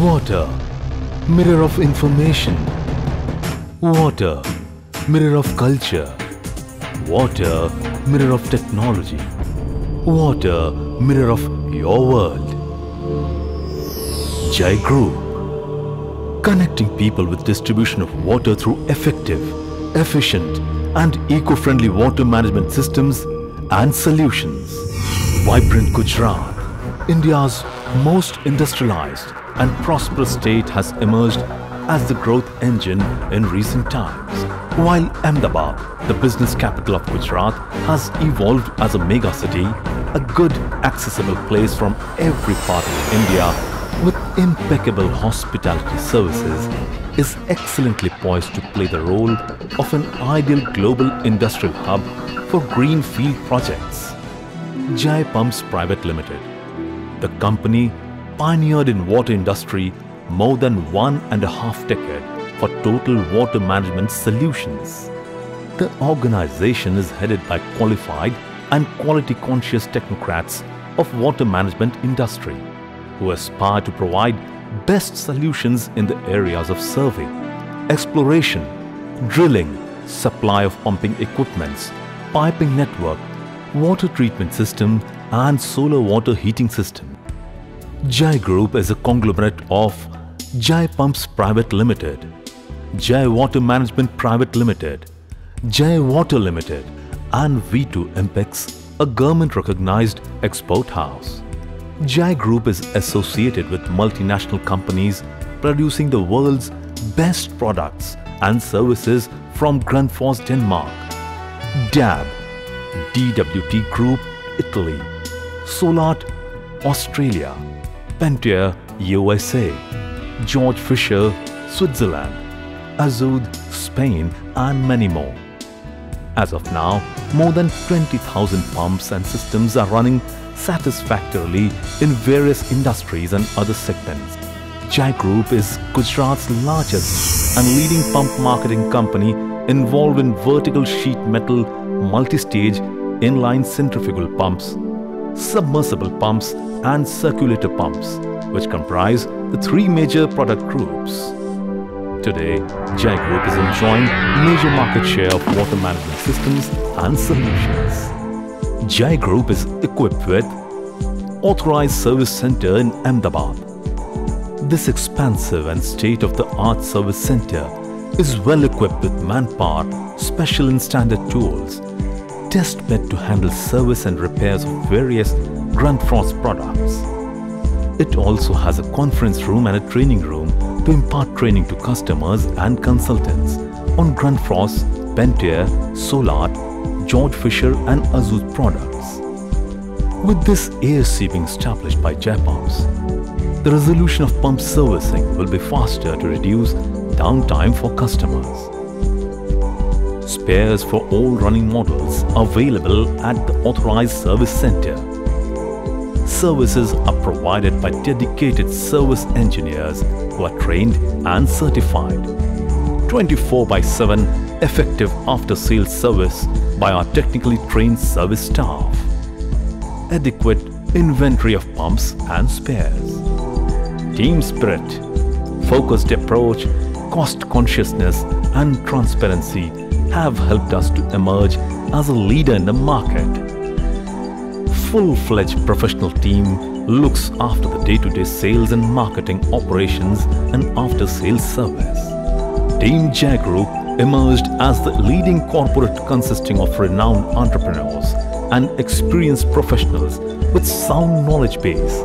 Water, mirror of information. Water, mirror of culture. Water, mirror of technology. Water, mirror of your world. Jai Group, connecting people with distribution of water through effective, efficient and eco-friendly water management systems and solutions. Vibrant Gujarat, India's most industrialized and prosperous state has emerged as the growth engine in recent times. While Ahmedabad, the business capital of Gujarat, has evolved as a mega city, a good accessible place from every part of India with impeccable hospitality services is excellently poised to play the role of an ideal global industrial hub for greenfield projects. Jai Pumps Private Limited, the company pioneered in water industry more than one and a half decade for total water management solutions. The organization is headed by qualified and quality conscious technocrats of water management industry who aspire to provide best solutions in the areas of survey, exploration, drilling, supply of pumping equipments, piping network, water treatment system and solar water heating system. Jai Group is a conglomerate of Jai Pumps Private Limited, Jai Water Management Private Limited, Jai Water Limited and V2 Impex, a government-recognized export house. Jai Group is associated with multinational companies producing the world's best products and services from Grundfos, Denmark, DAB, DWT Group, Italy, Solahart, Australia, Pentair, USA, Georg Fischer, Switzerland, Azud, Spain and many more. As of now, more than 20,000 pumps and systems are running satisfactorily in various industries and other segments. Jai Group is Gujarat's largest and leading pump marketing company involved in vertical sheet metal, multi-stage, inline centrifugal pumps, submersible pumps and circulator pumps, which comprise the three major product groups. Today, Jai Group is enjoying major market share of water management systems and solutions. Jai Group is equipped with Authorized Service Center in Ahmedabad. This expansive and state-of-the-art service center is well equipped with manpower, special and standard tools, test bed to handle service and repairs of various Grundfos products. It also has a conference room and a training room to impart training to customers and consultants on Grundfos, Pentair, Solahart, Georg Fischer and Azud products. With this ASC being established by Jai Pumps, the resolution of pump servicing will be faster to reduce downtime for customers. Spares for all running models available at the authorized service center. Services are provided by dedicated service engineers who are trained and certified. 24 by 7 effective after-sales service by our technically trained service staff. Adequate inventory of pumps and spares. Team spirit, focused approach, cost consciousness and transparency have helped us to emerge as a leader in the market. Full-fledged professional team looks after the day-to-day sales and marketing operations and after-sales service. Team Jai Group emerged as the leading corporate consisting of renowned entrepreneurs and experienced professionals with sound knowledge base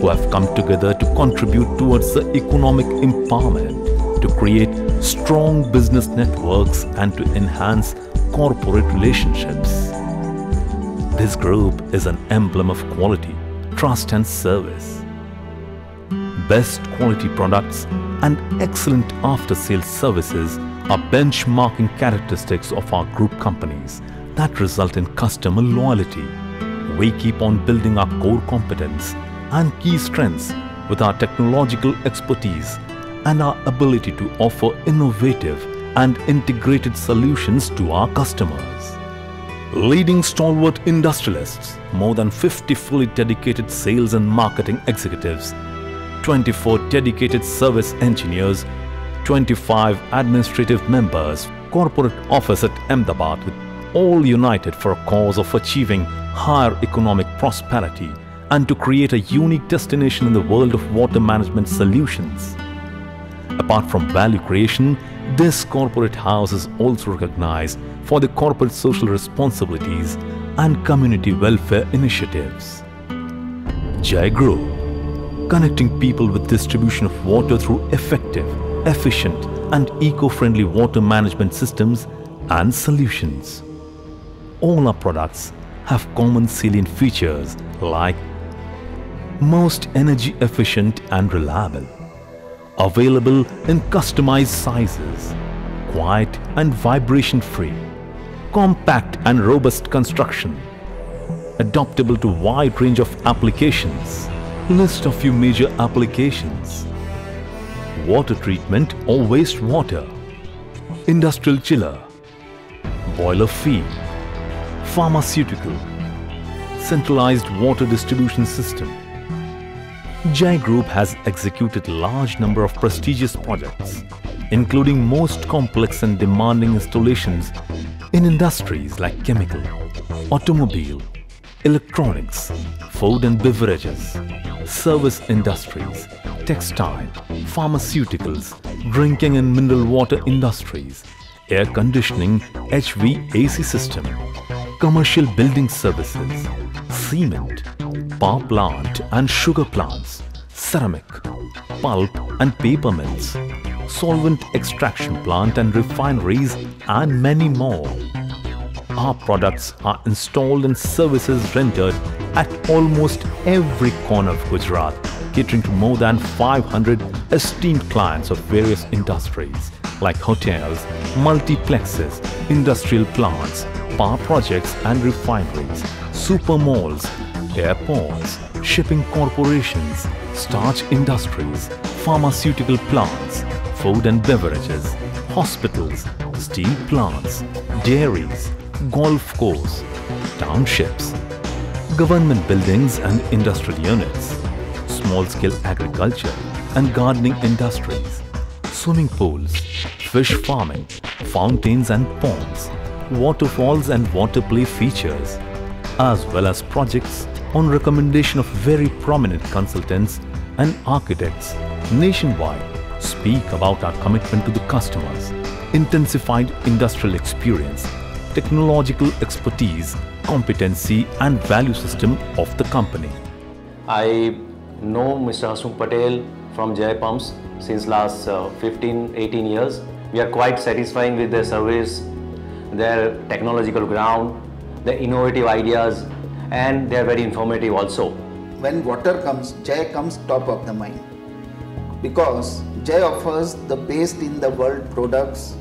who have come together to contribute towards the economic empowerment, to create strong business networks and to enhance corporate relationships. This group is an emblem of quality, trust and service. Best quality products and excellent after-sales services are benchmarking characteristics of our group companies that result in customer loyalty. We keep on building our core competence and key strengths with our technological expertise and our ability to offer innovative and integrated solutions to our customers. Leading stalwart industrialists, more than 50 fully dedicated sales and marketing executives, 24 dedicated service engineers, 25 administrative members, corporate office at Ahmedabad all united for a cause of achieving higher economic prosperity and to create a unique destination in the world of water management solutions. Apart from value creation, this corporate house is also recognized for the corporate social responsibilities and community welfare initiatives. Jai Group, connecting people with distribution of water through effective, efficient and eco-friendly water management systems and solutions. All our products have common salient features like most energy efficient and reliable, available in customized sizes, quiet and vibration free, compact and robust construction, adaptable to wide range of applications. List a few major applications. Water treatment or wastewater, industrial chiller, boiler feed, pharmaceutical, centralized water distribution system. Jai Group has executed large number of prestigious projects, including most complex and demanding installations in industries like chemical, automobile, electronics, food and beverages, service industries, textile, pharmaceuticals, drinking and mineral water industries, air conditioning, HVAC system, commercial building services, cement, power plant and sugar plants, ceramic, pulp and paper mills, solvent extraction plant and refineries and many more. Our products are installed and services rendered at almost every corner of Gujarat, catering to more than 500 esteemed clients of various industries like hotels, multiplexes, industrial plants, power projects and refineries, super malls, airports, shipping corporations, starch industries, pharmaceutical plants, food and beverages, hospitals, steel plants, dairies, golf course, townships, government buildings and industrial units, small-scale agriculture and gardening industries, swimming pools, fish farming, fountains and ponds, waterfalls and water play features, as well as projects on recommendation of very prominent consultants and architects nationwide speak about our commitment to the customers, intensified industrial experience, technological expertise, competency and value system of the company. I know Mr. Hasmukh Patel from Jai Pumps since last uh, 15, 18 years. We are quite satisfying with their service, their technological ground, their innovative ideas and they are very informative also. When water comes, Jai comes top of the mind because Jai offers the best in the world products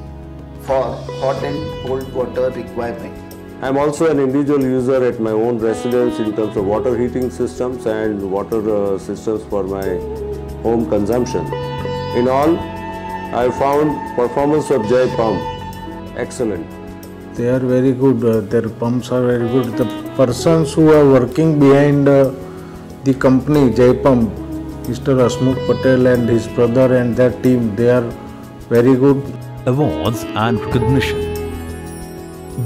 for hot and cold water requirement. I am also an individual user at my own residence in terms of water heating systems and water uh, systems for my home consumption. In all, I found performance of Jai pump excellent. They are very good. Uh, their pumps are very good. The persons who are working behind uh, the company Jai Pump, Mr. Hasmukh Patel and his brother and their team, they are very good. Awards and recognition.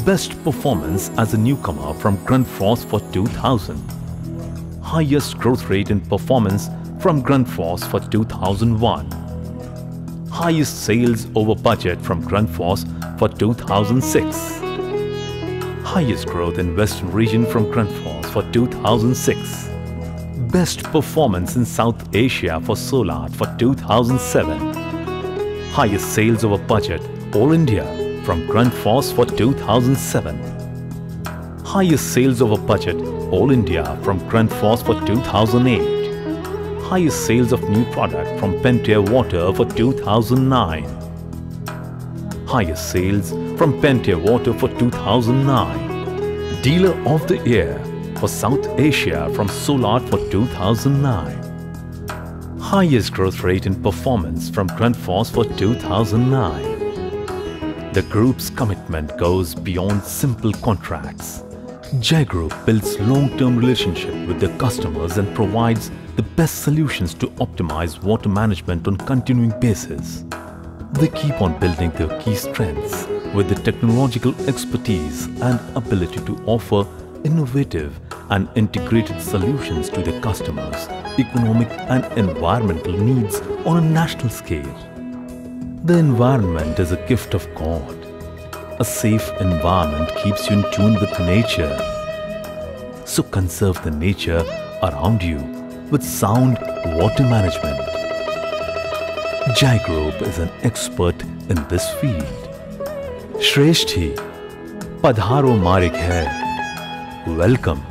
Best performance as a newcomer from Grundfos for 2000. Highest growth rate in performance from Grundfos for 2001. Highest sales over budget from Grundfos for 2006. Highest growth in Western region from Grand Grundfos for 2006. Best performance in South Asia for Solahart for 2007. Highest sales over budget All India from Grand Grundfos for 2007. Highest sales over budget All India from Grand Grundfos for 2008 highest sales of new product from Pentair Water for 2009. Highest sales from Pentair Water for 2009. Dealer of the Year for South Asia from Solahart for 2009. Highest growth rate in performance from Grundfos for 2009. The group's commitment goes beyond simple contracts. Jai Group builds long-term relationship with their customers and provides the best solutions to optimize water management on continuing basis. They keep on building their key strengths with the technological expertise and ability to offer innovative and integrated solutions to their customers' economic and environmental needs on a national scale. The environment is a gift of God. A safe environment keeps you in tune with nature. So conserve the nature around you with sound water management. Jai Group is an expert in this field. श्रेष्ठ ही। पधारो मारिक है। Welcome